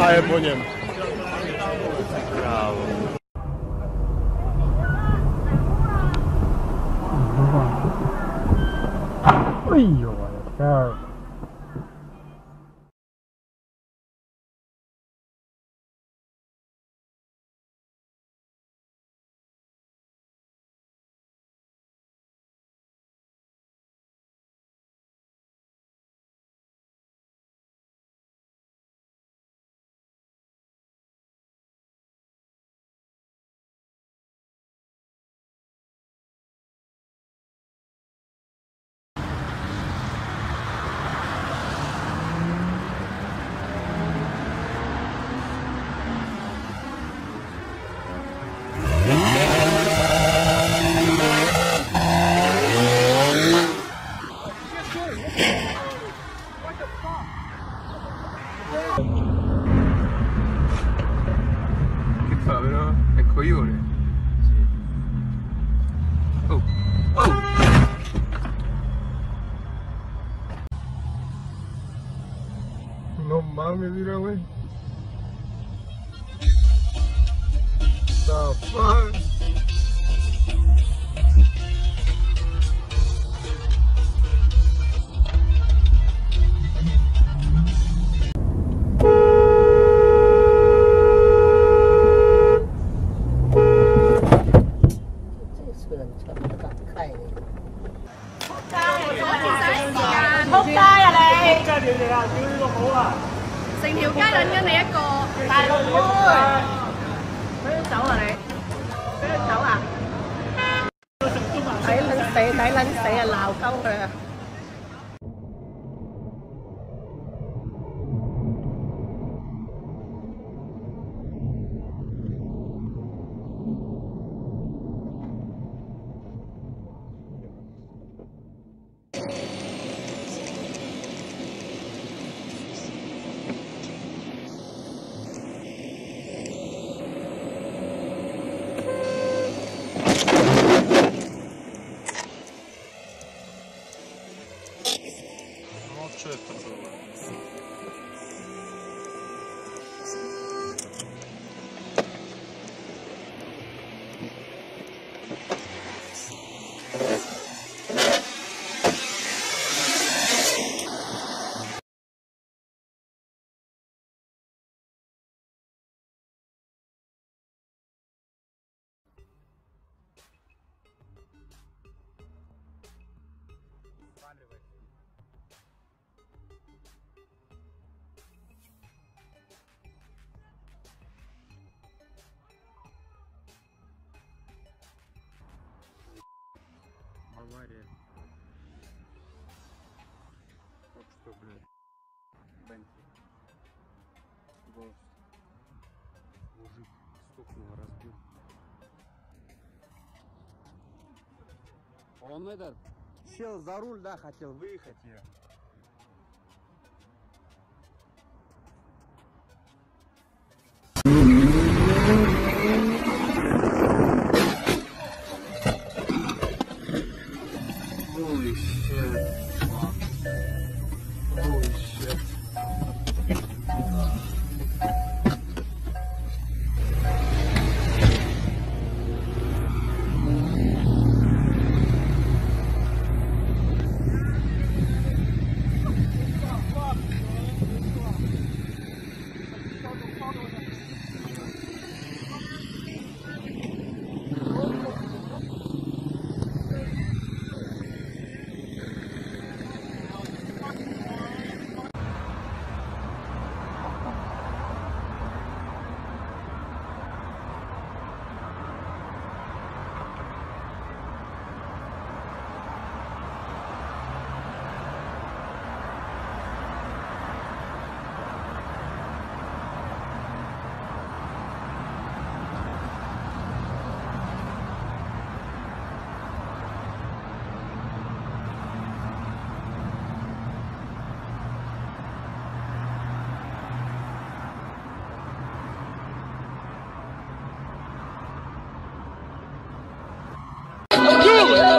A je po něm. Oj, oj, oj. Che coglione. Oh, oh! No mames, mira, güey. The fuck? 呢個好啊！成條街撚緊你一個，大陸妹，俾佢走啊你！俾佢走啊！抵撚死，抵撚死啊！鬧鳩佢啊 Авария. Так что, блядь. Бентли. Голос. Мужик стукнул, разбил. Он этот сел за руль, да, хотел выехать я. Hallelujah.